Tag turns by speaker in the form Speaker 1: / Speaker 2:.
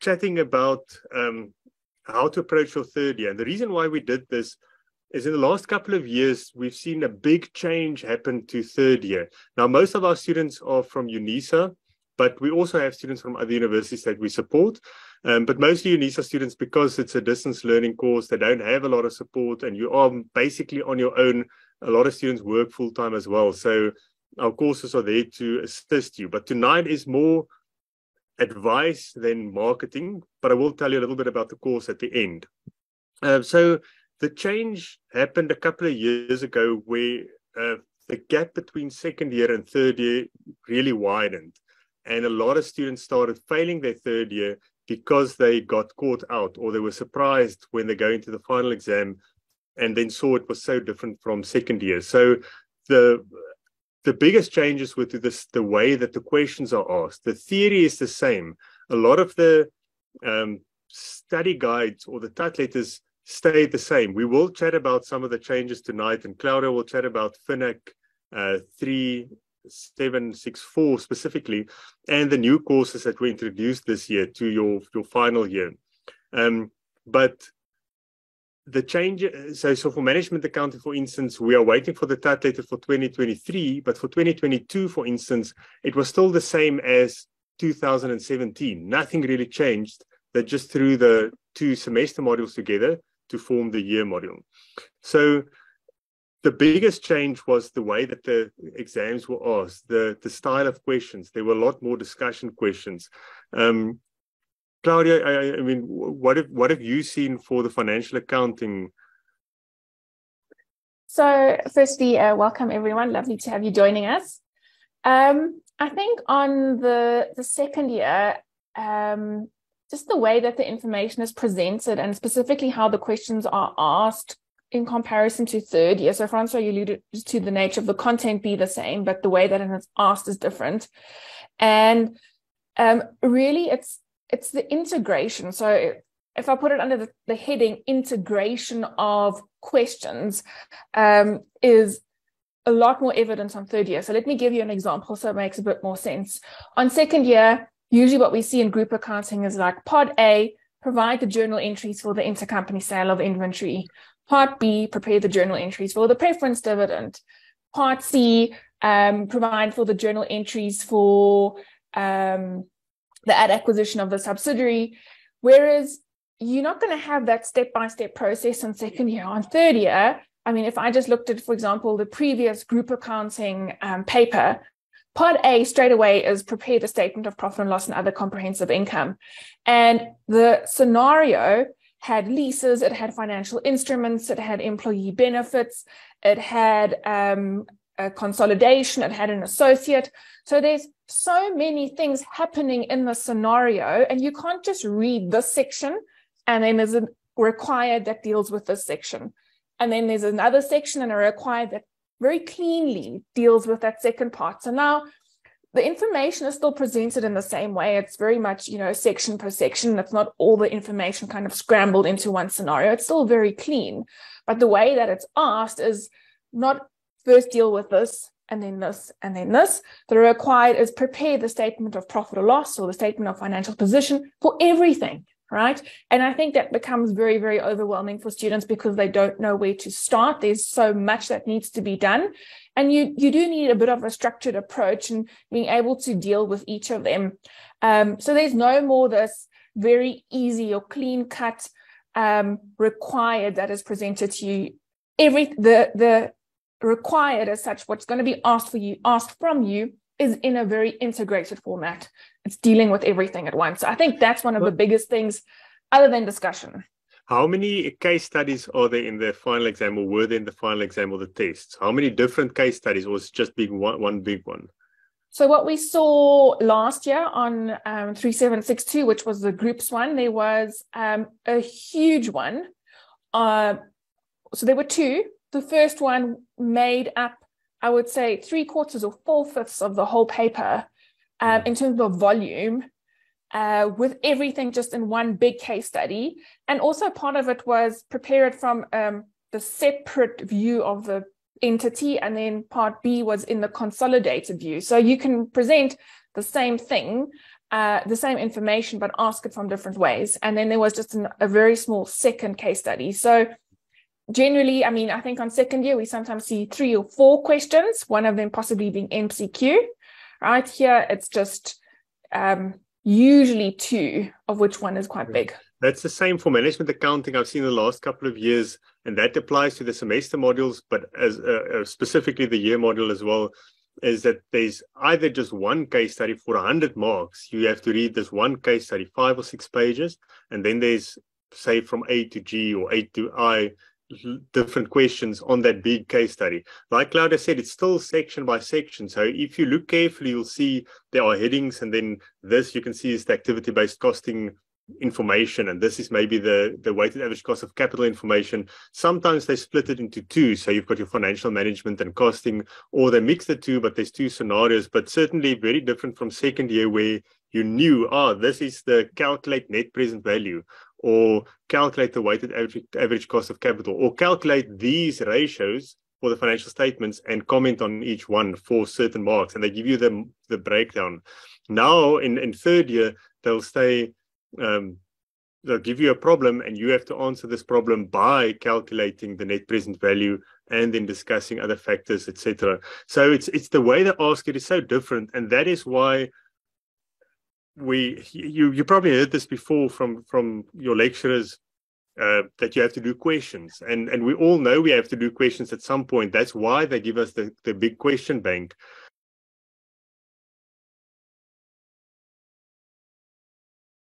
Speaker 1: chatting about um, how to approach your third year. And the reason why we did this is in the last couple of years, we've seen a big change happen to third year. Now, most of our students are from UNISA, but we also have students from other universities that we support. Um, but mostly UNISA students, because it's a distance learning course, they don't have a lot of support and you are basically on your own. A lot of students work full time as well. So our courses are there to assist you. But tonight is more advice than marketing, but I will tell you a little bit about the course at the end. Uh, so the change happened a couple of years ago where uh, the gap between second year and third year really widened. And a lot of students started failing their third year because they got caught out or they were surprised when they go into the final exam and then saw it was so different from second year. So the the biggest changes with this the way that the questions are asked. The theory is the same. A lot of the um, study guides or the TUT letters stay the same. We will chat about some of the changes tonight, and Claudia will chat about FINAC uh, 3764 specifically, and the new courses that we introduced this year to your, your final year. Um, but the change, so, so for management accounting, for instance, we are waiting for the TUT letter for 2023, but for 2022, for instance, it was still the same as 2017. Nothing really changed. That just threw the two semester modules together to form the year module. So the biggest change was the way that the exams were asked, the, the style of questions. There were a lot more discussion questions. Um, Claudia, I, I mean, what have what have you seen for the financial accounting?
Speaker 2: So, firstly, uh, welcome everyone. Lovely to have you joining us. Um, I think on the the second year, um, just the way that the information is presented and specifically how the questions are asked in comparison to third year. So, Francois, you alluded to the nature of the content be the same, but the way that it is asked is different. And um, really, it's it's the integration. So if I put it under the, the heading integration of questions, um, is a lot more evidence on third year. So let me give you an example so it makes a bit more sense. On second year, usually what we see in group accounting is like part A, provide the journal entries for the intercompany sale of inventory. Part B, prepare the journal entries for the preference dividend. Part C, um, provide for the journal entries for um, the ad acquisition of the subsidiary. Whereas you're not going to have that step by step process on second year. On third year, I mean, if I just looked at, for example, the previous group accounting um, paper, part A straight away is prepare the statement of profit and loss and other comprehensive income. And the scenario had leases, it had financial instruments, it had employee benefits, it had um, consolidation, it had an associate. So there's so many things happening in the scenario, and you can't just read this section and then there's a required that deals with this section. And then there's another section and a required that very cleanly deals with that second part. So now the information is still presented in the same way. It's very much, you know, section per section. It's not all the information kind of scrambled into one scenario. It's still very clean. But the way that it's asked is not first deal with this and then this and then this. The required is prepare the statement of profit or loss or the statement of financial position for everything, right? And I think that becomes very, very overwhelming for students because they don't know where to start. There's so much that needs to be done. And you you do need a bit of a structured approach and being able to deal with each of them. Um, so there's no more this very easy or clean cut um, required that is presented to you. Every the the required as such, what's going to be asked for you, asked from you is in a very integrated format. It's dealing with everything at once. So I think that's one of the biggest things other than discussion.
Speaker 1: How many case studies are there in the final exam or were there in the final exam or the tests? How many different case studies or was just being one, one big one?
Speaker 2: So what we saw last year on um, 3762, which was the groups one, there was um, a huge one. Uh, so there were two the first one made up, I would say, three quarters or four fifths of the whole paper um, in terms of volume, uh, with everything just in one big case study. And also, part of it was prepare it from um, the separate view of the entity, and then part B was in the consolidated view. So you can present the same thing uh, the same information but ask it from different ways. And then there was just an, a very small second case study. So generally, I mean, I think on second year we sometimes see three or four questions, one of them possibly being MCQ. Right here, it's just um, usually two, of which one is quite big.
Speaker 1: That's the same for management accounting. I've seen the last couple of years, and that applies to the semester modules, but as uh, uh specifically the year module as well is that there's either just one case study for 100 marks. You have to read this one case study, five or six pages, and then there's, say, from A to G or A to I, different questions on that big case study. Like Claudia said, it's still section by section. So if you look carefully, you'll see there are headings, and then this you can see is the activity based costing information and this is maybe the the weighted average cost of capital information sometimes they split it into two so you've got your financial management and costing or they mix the two but there's two scenarios but certainly very different from second year where you knew ah this is the calculate net present value or calculate the weighted average, average cost of capital or calculate these ratios for the financial statements and comment on each one for certain marks and they give you the the breakdown. Now in in third year they'll say um, they'll give you a problem and you have to answer this problem by calculating the net present value and then discussing other factors etc so it's it's the way they ask it is so different and that is why we you you probably heard this before from from your lecturers uh, that you have to do questions. And and we all know we have to do questions at some point. That's why they give us the the big question bank